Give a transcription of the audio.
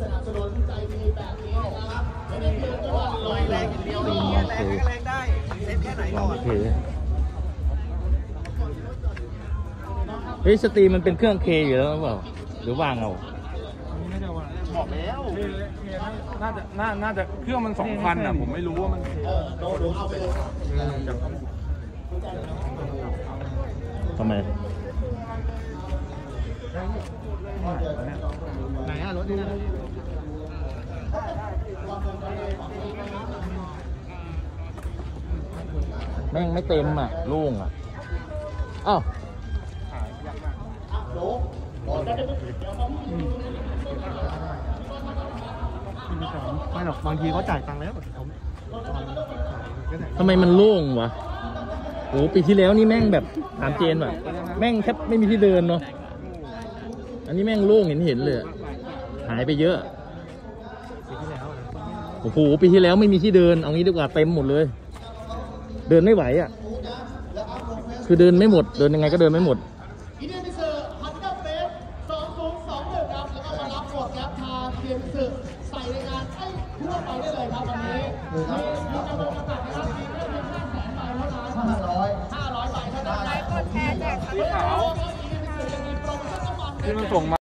สนับสนุนใจดีแบบนี้นะครับไม่ได้เพียงแต่ว่าลอยแรงาเดียวเลยแรงแรงได้เซฟแค่ไหนก่อนเฮ้ยสตรีมันเป็นเครื่องเคอยู่แล้วหรือเปล่าหรือวางเอาไม่ได้วางบอกแล้วน่าจะน่าน่าจะเครื่องมันสองพันอะผมไม่รู้ว่ามันเอ่อทำไม ไหนอะรถนี่นะแม่งไม่เต็มอะโล่งอะอ้าวไม่หรอกบางทีเขาจ่ายตังค์แล้วผมทำไมมันโล่งวะโอ้ปีที่แล้วนี่แม่งแบบถามเจนว่ะ แม่งแทบไม่มีที่เดินเนาะ อันนี้แม่งโล่งเห็นเห็นๆเลยอะหายไปเยอะโอ้โหปีที่แล้วไม่มีที่เดิน เอางี้ดีกว่าเต็มหมดเลย เดินไม่ไหวอะ คือเดินไม่หมด เดินยังไงก็เดินไม่หมดอีเดียมิสึฮันเดอร์เฟสสองศูนย์สองหนึ่งครับแล้วก็มารับบทครับทางเดียมิสึใส่ในงานให้ทั่วไปได้เลยครับวันนี้มีมีจำนวนจำกัด ห้าร้อ